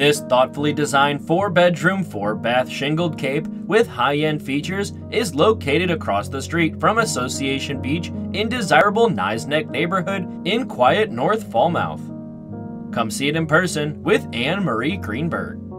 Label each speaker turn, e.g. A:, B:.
A: This thoughtfully designed 4-bedroom, 4-bath shingled cape with high-end features is located across the street from Association Beach in desirable Neck neighborhood in quiet North Falmouth. Come see it in person with Anne Marie Greenberg.